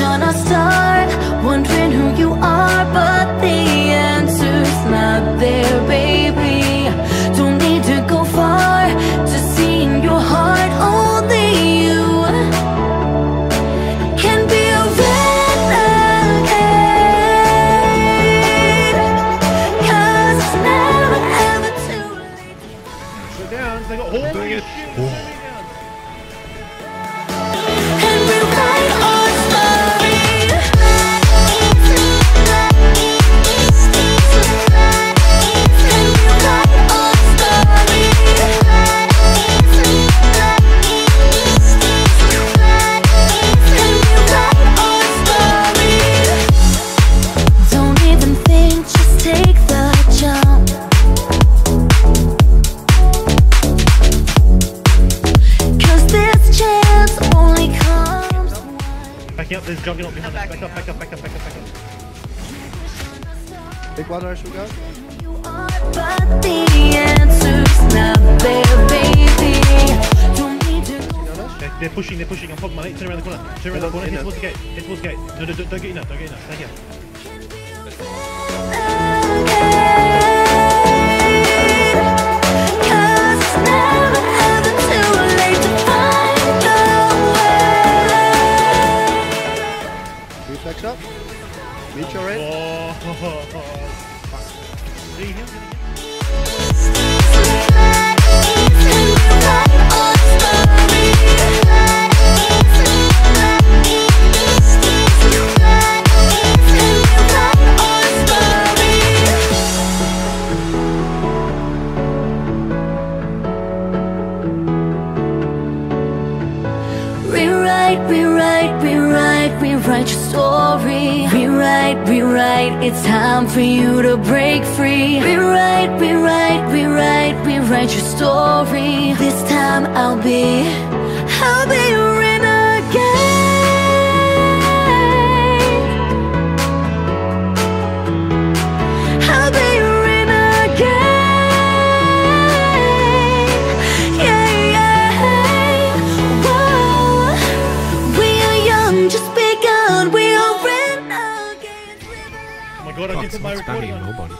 question I start wondering who you are But the answer's not there, baby. Don't need to go far to see in your heart Only you can be a renegade. Cause it's never ever too late. Sit down, it's like a whole You're not behind us. Back up, back up, back up, back up, back up. Big one, Rush, we go. But the answer's not there, baby. Don't need to go They're, they're pushing, they're pushing. I'm popping my mate. Turn around the corner. Turn around the corner. Head towards the gate. Head towards the gate. No, no, don't, don't get in there. Don't get in there. Stay here. Oh. See him? Rewrite your story. Rewrite, rewrite, it's time for you to break free. Rewrite, rewrite, rewrite, rewrite your story. This time I'll be, My god, I Fuck, did put my recording nobody.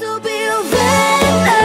So be a renegade.